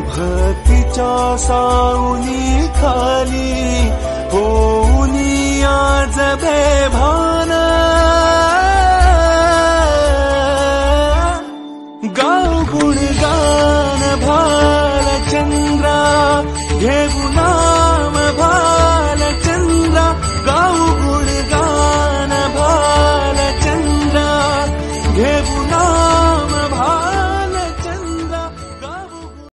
भक्ति सावनी खाली, होऊनी आज बेभान. हे गुनाम भाल चंद्रा नाम गुण गान भाल चंद्र घे गुना